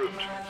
route.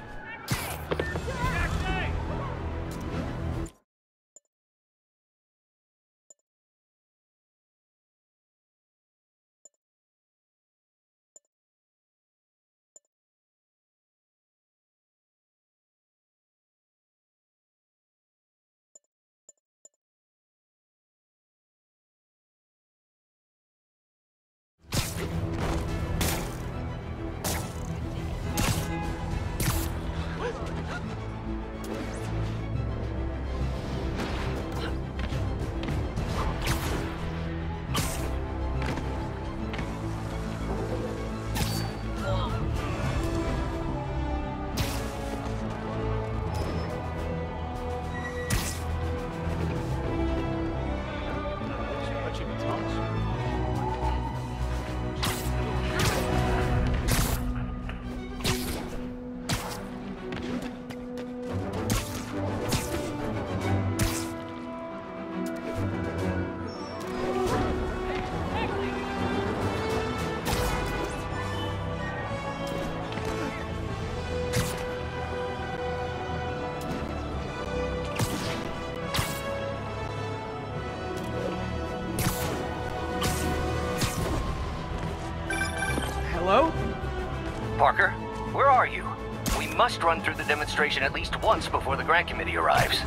Must run through the demonstration at least once before the grant committee arrives.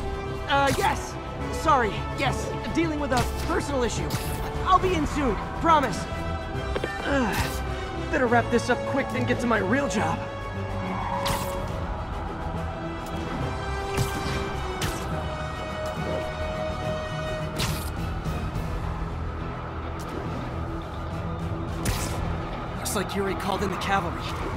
Uh, yes. Sorry. Yes. Dealing with a personal issue. I'll be in soon. Promise. Ugh. Better wrap this up quick than get to my real job. Looks like Yuri called in the cavalry.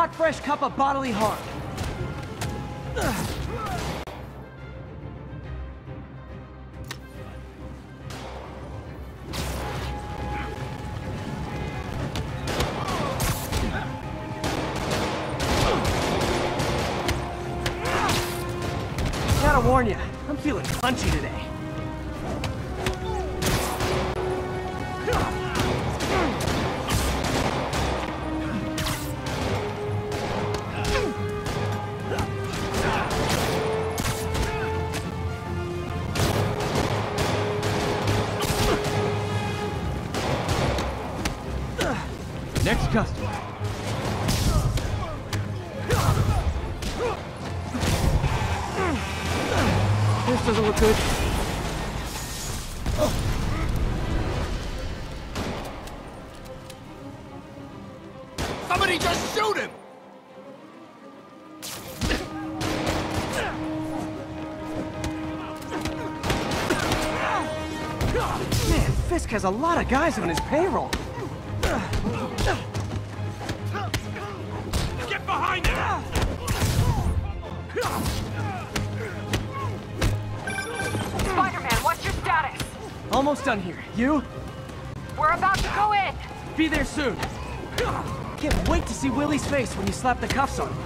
Hot, fresh cup of bodily harm? Somebody just shoot him! Man, Fisk has a lot of guys on his payroll. Get behind him! Spider-Man, what's your status? Almost done here. You? We're about to go in. Be there soon. Can't wait to see Willie's face when you slap the cuffs on him.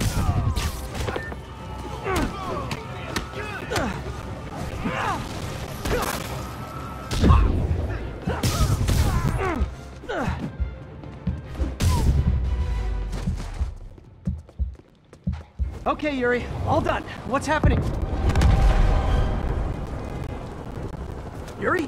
Okay, Yuri, all done. What's happening? Yuri?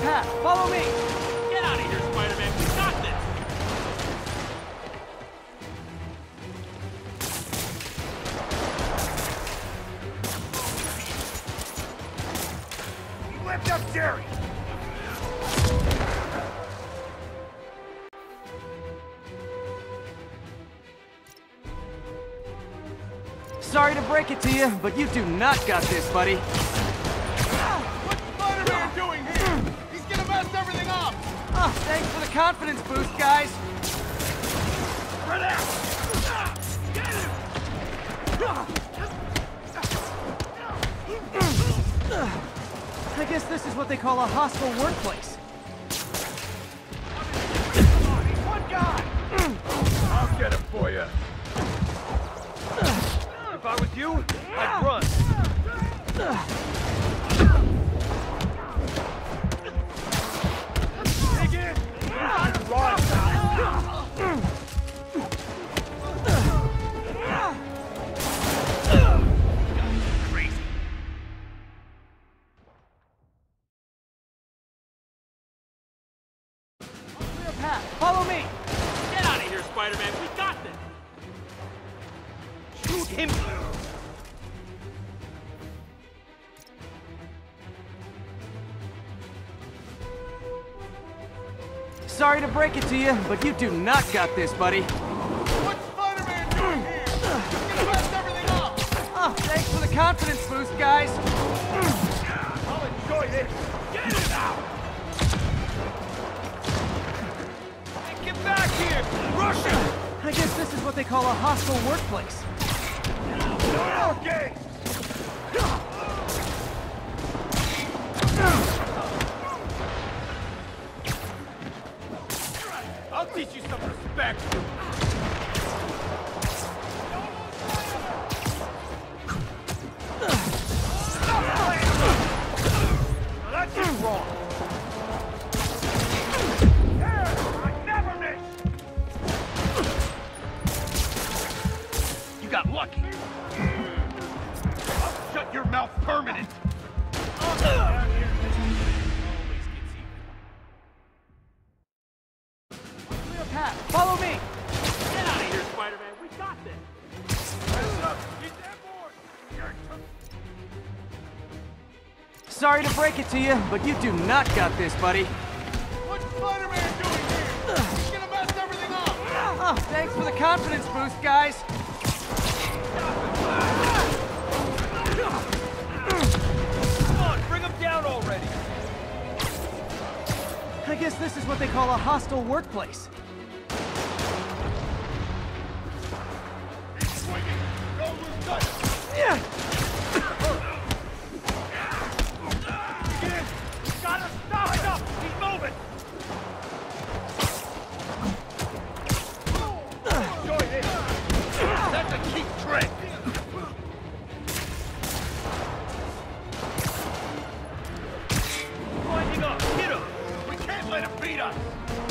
Path. Follow me! Get out of here, Spider-Man. We got this! He left up Jerry! Sorry to break it to you, but you do not got this, buddy. I guess this is what they call a hostile workplace. One guy! I'll get him for you. If I was you, I'd run. You, but you do not got this, buddy. What's Spider-Man doing here? He's gonna mess everything up! Oh, ah, thanks for the confidence boost, guys. I'll enjoy this! Get it out! Get back here! Rush him! I guess this is what they call a hostile workplace. Okay! Teach you some respect. That's wrong! You got lucky. I'll shut your mouth permanent! Break it to you, but you do not got this, buddy. What's Spider-Man doing here? He's gonna mess everything up! Oh, thanks for the confidence boost, guys. Come on, bring him down already. I guess this is what they call a hostile workplace. Him beat us.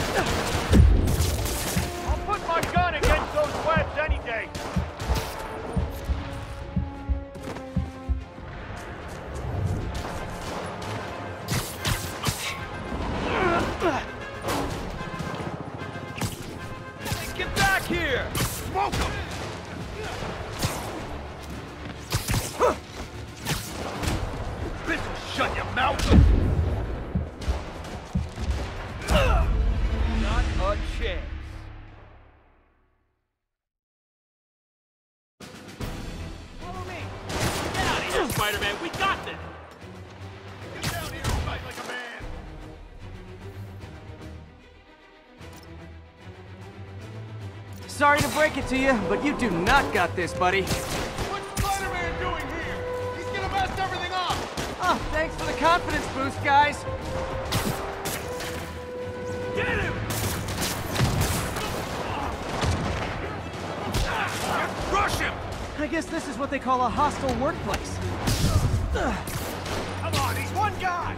Break it to you, but you do not got this, buddy. What's Spider-Man doing here? He's gonna mess everything up! Oh, thanks for the confidence boost, guys. Get him! Rush him! I guess this is what they call a hostile workplace. Come on, he's one guy!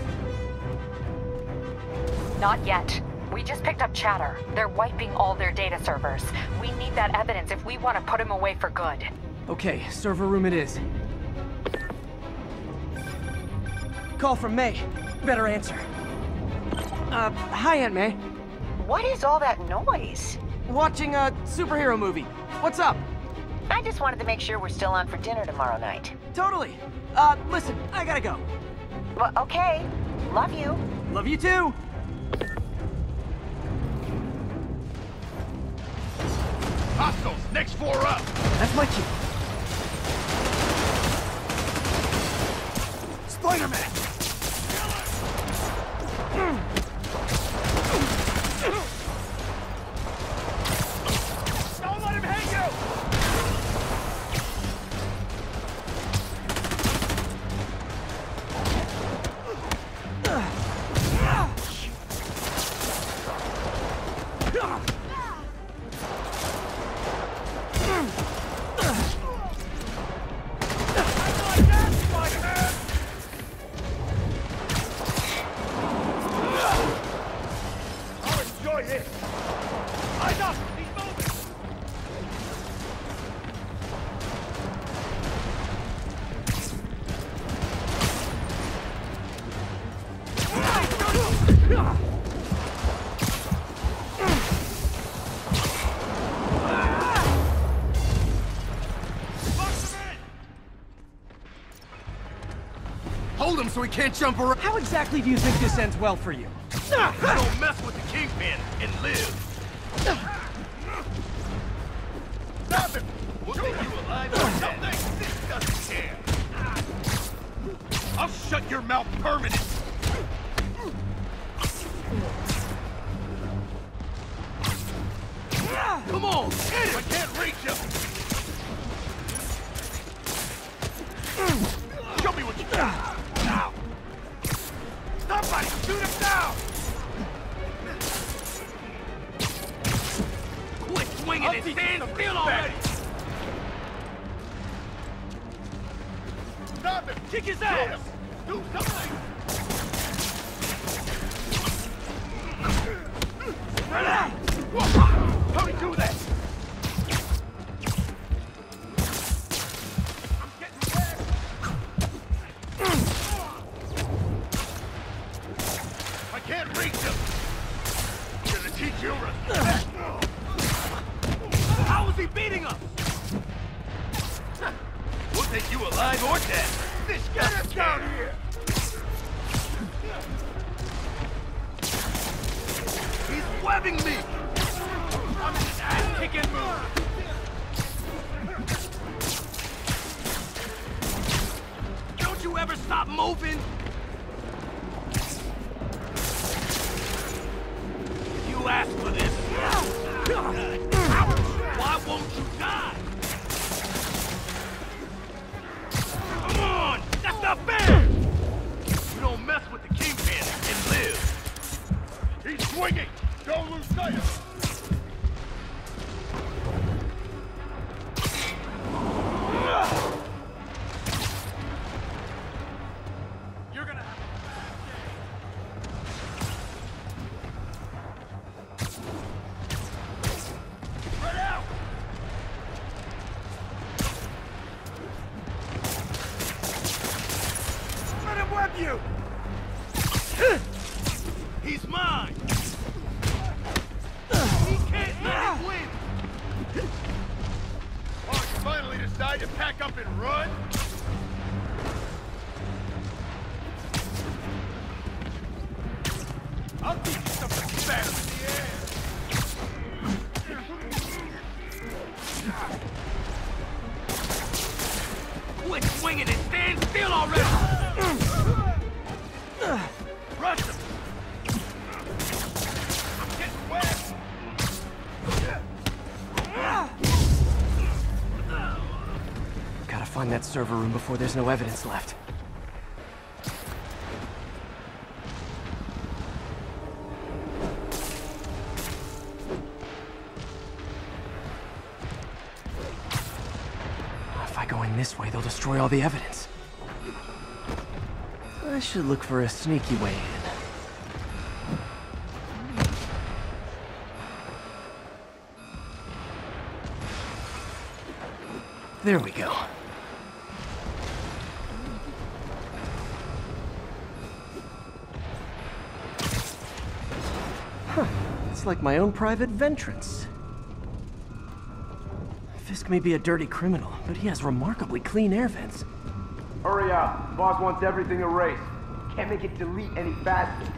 Not yet. We just picked up chatter. They're wiping all their data servers. We need that evidence if we want to put him away for good. Okay, server room it is. Call from May. Better answer. Uh, hi, Aunt May. What is all that noise? Watching a superhero movie. What's up? I just wanted to make sure we're still on for dinner tomorrow night. Totally. Uh, listen, I gotta go. Well, okay. Love you. Love you too. Next floor up. That's my cue. Spider-Man! Hold him so he can't jump around. How exactly do you think this ends well for you? I don't mess with the Kingpin and live. Stop him! We'll take you alive or dead. This doesn't care. I'll shut your mouth permanent. Come on, hit him! I can't reach him. Show me what you got. And stand still already! Stop him! Kick his ass! Do something! Spread that server room before there's no evidence left. If I go in this way, they'll destroy all the evidence. I should look for a sneaky way in. There we go. It's like my own private ventrance. Fisk may be a dirty criminal, but he has remarkably clean air vents. Hurry up. Boss wants everything erased. Can't make it delete any faster.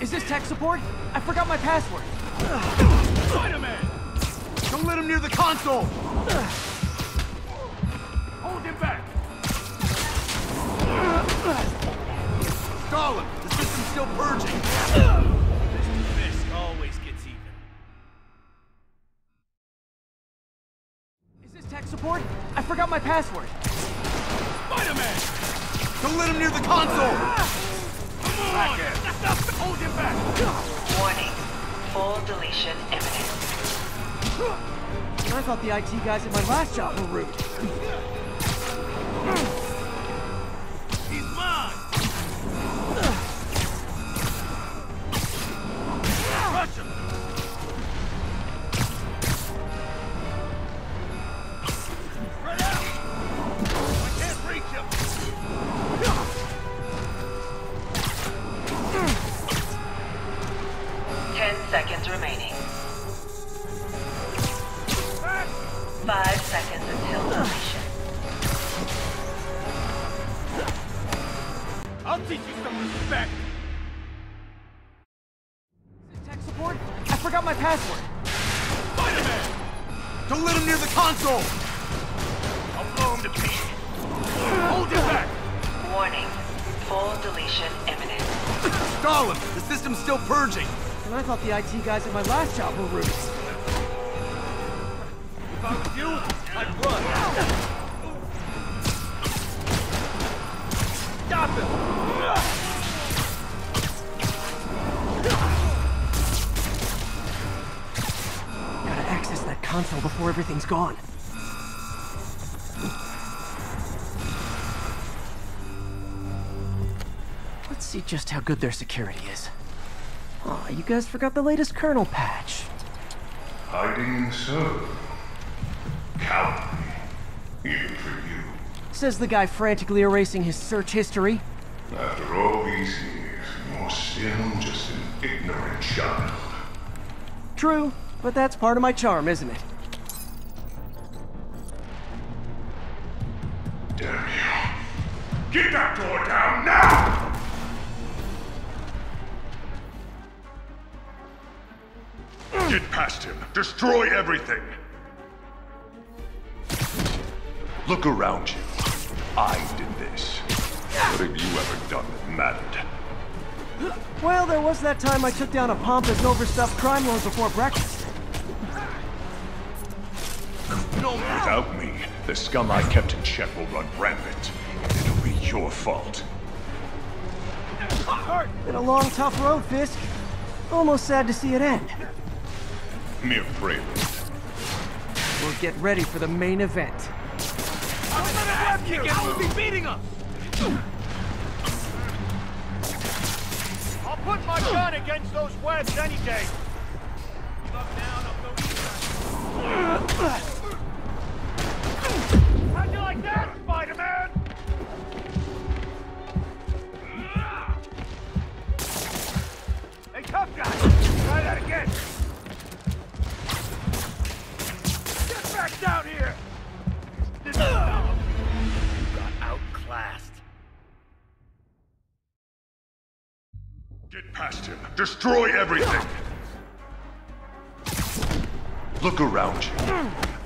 Is this tech support? I forgot my password. Spider-Man! Don't let him near the console! Still purging! Fisk always gets even. Is this tech support? I forgot my password. Spider-Man! Don't let him near the console! Come on! Hold him back! Warning. Full deletion imminent. I thought the IT guys at my last job were rude. I'll teach you some respect! Thought the IT guys at my last job were rude. If I was you, I'd run! Stop him! Gotta access that console before everything's gone. Let's see just how good their security is. Aw, you guys forgot the latest kernel patch. Hiding so. Cowardly. Even for you. Says the guy frantically erasing his search history. After all these years, you're still just an ignorant child. True, but that's part of my charm, isn't it? Damn you. Get down past him. Destroy everything. Look around you. I did this. What have you ever done that mattered? Well, there was that time I took down a pompous, overstuffed crime lord before breakfast. Without me, the scum I kept in check will run rampant. It'll be your fault. Been a long, tough road, Fisk. Almost sad to see it end. Mere prelude. We'll get ready for the main event. I'm gonna have you! I will be beating us! I'll put my gun against those webs any day. How'd you like that, Destroy everything. Look around you.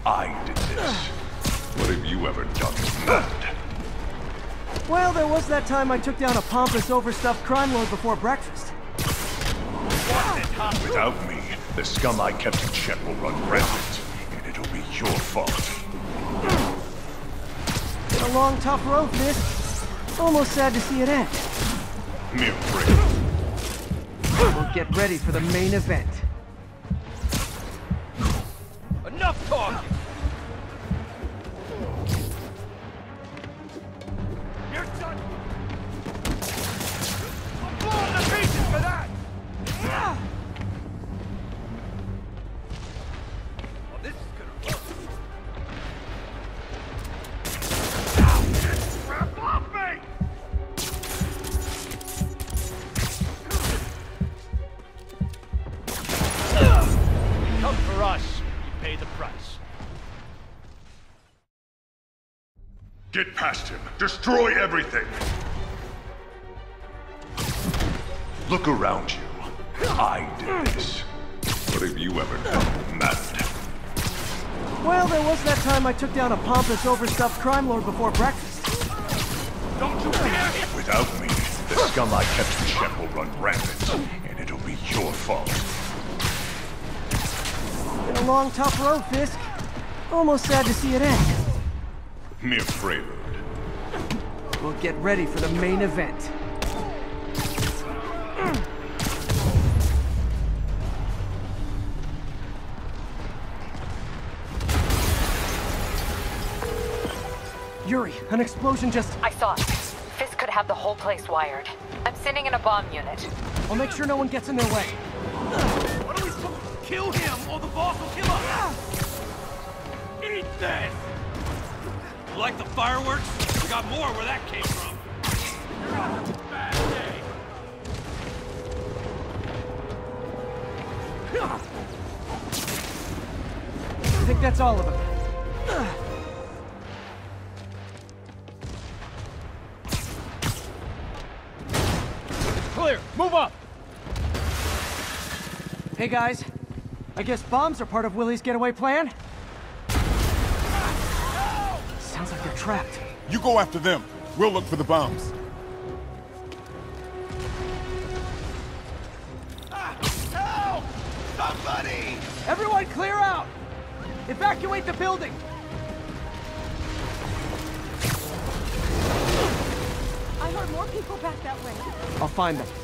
I did this. What have you ever done that? Well, there was that time I took down a pompous, overstuffed crime lord before breakfast. Without me, the scum I kept in check will run rampant, and it'll be your fault. Been a long, tough road, Fisk. Almost sad to see it end. Mere prelude. We'll get ready for the main event. Enough talking! Get past him. Destroy everything. Look around you. I did this. What have you ever done mattered? Well, there was that time I took down a pompous, overstuffed crime lord before breakfast. Don't you dare Without me, the scum I kept in check will run rampant, and it'll be your fault. Been a long, tough road, Fisk. Almost sad to see it end. Mere prelude. We'll get ready for the main event. Yuri, an explosion just... I saw it. Fisk could have the whole place wired. I'm sending in a bomb unit. I'll make sure no one gets in their way. What are we supposed to kill him or the boss will kill us? Eat this! You like the fireworks? We got more where that came from. You're on a bad day. I think that's all of them. Clear. Move up. Hey guys, I guess bombs are part of Willie's getaway plan? Trapped. You go after them. We'll look for the bombs. Help! Somebody! Everyone clear out! Evacuate the building! I heard more people back that way. I'll find them.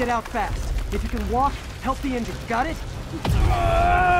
Get out fast. If you can walk, help the injured. Got it? Ah!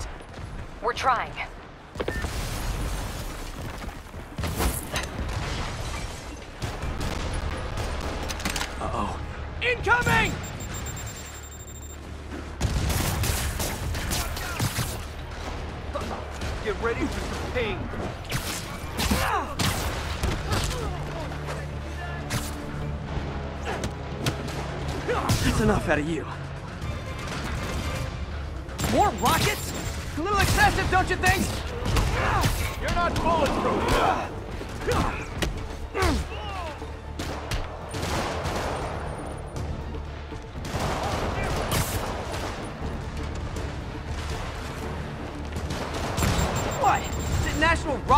We're trying.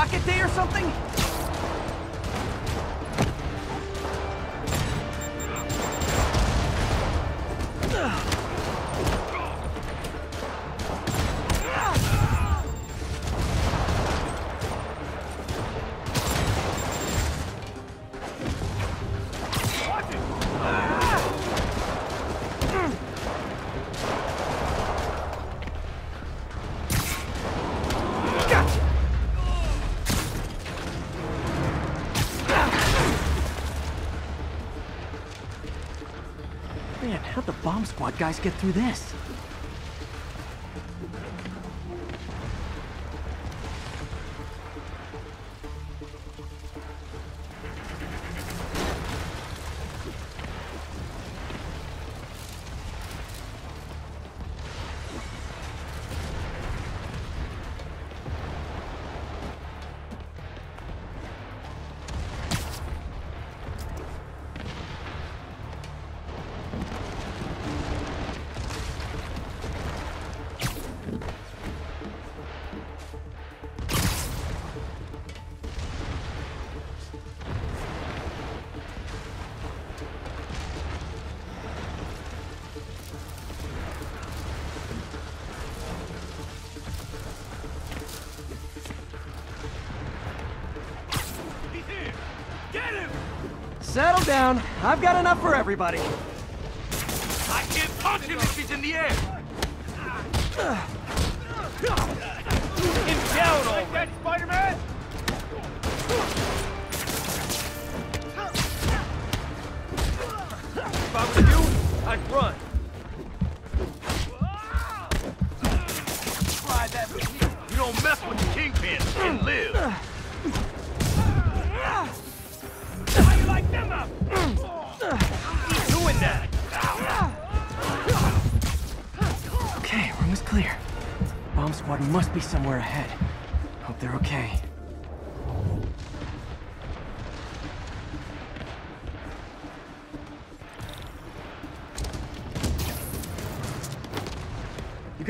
Rocket Day or something? Guys get through this? Settle down. I've got enough for everybody. I can't punch him if he's in the air! Get down already, Spider-Man! If I was you, I'd run.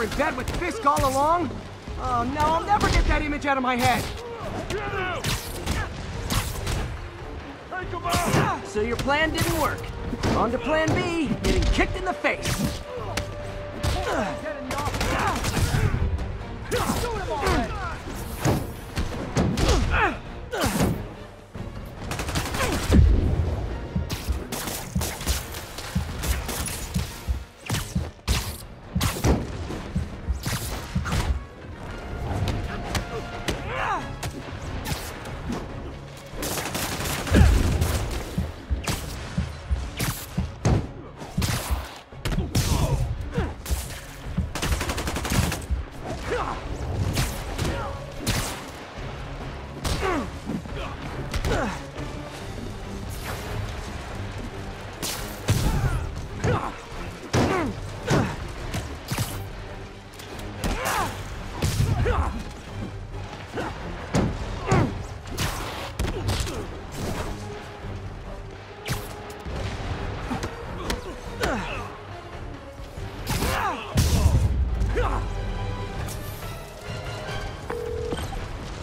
Were in bed with Fisk all along? Oh no, I'll never get that image out of my head. So your plan didn't work. On to plan B, getting kicked in the face.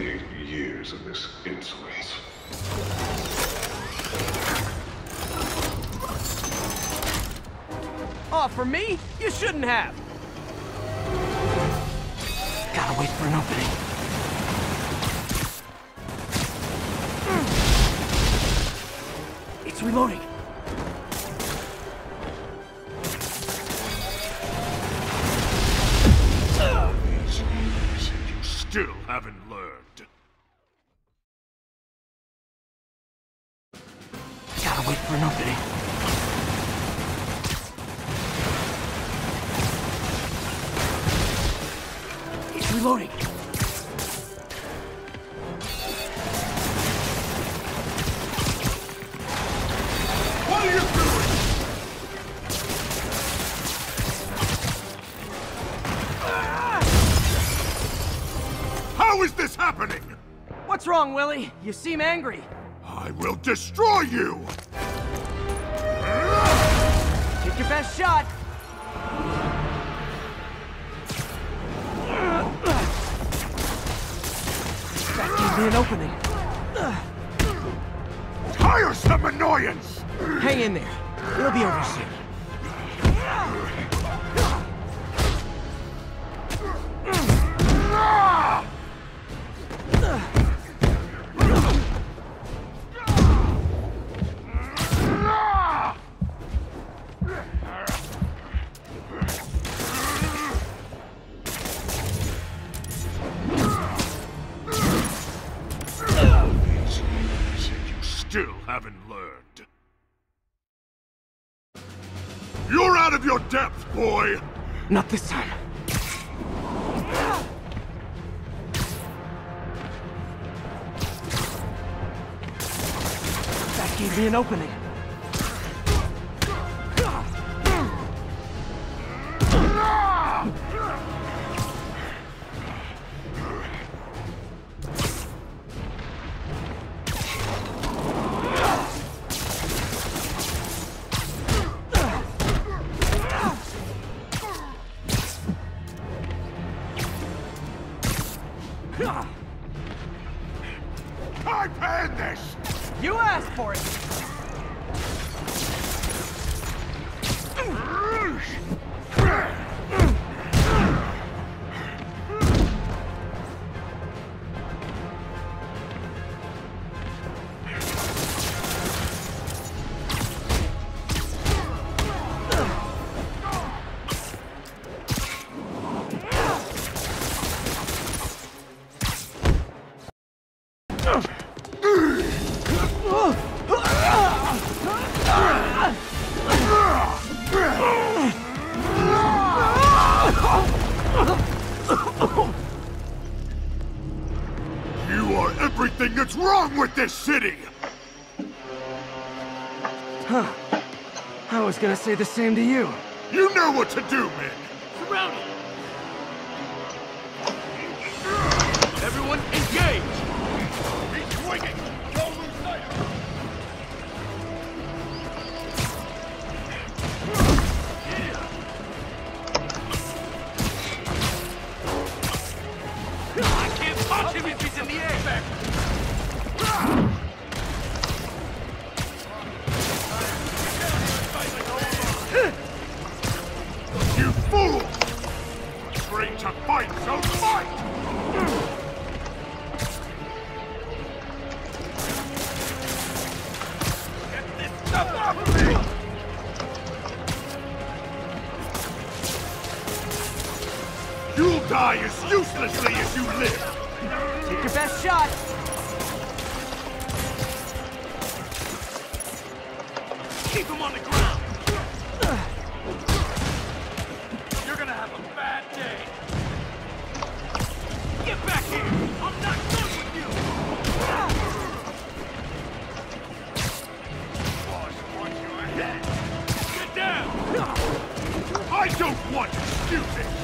Eight years of this insolence. Oh, for me? You shouldn't have. Gotta wait for an opening. It's reloading. These years, you still haven't Charlie, you seem angry. I will destroy you! Take your best shot! That gave me an opening. Tiresome annoyance! Hang in there. It'll be over soon. still haven't learned. You're out of your depth, boy! Not this time. That gave me an opening. everything that's wrong with this city! Huh. I was gonna say the same to you. You know what to do, man. I don't want excuses.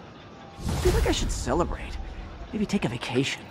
I feel like I should celebrate. Maybe take a vacation.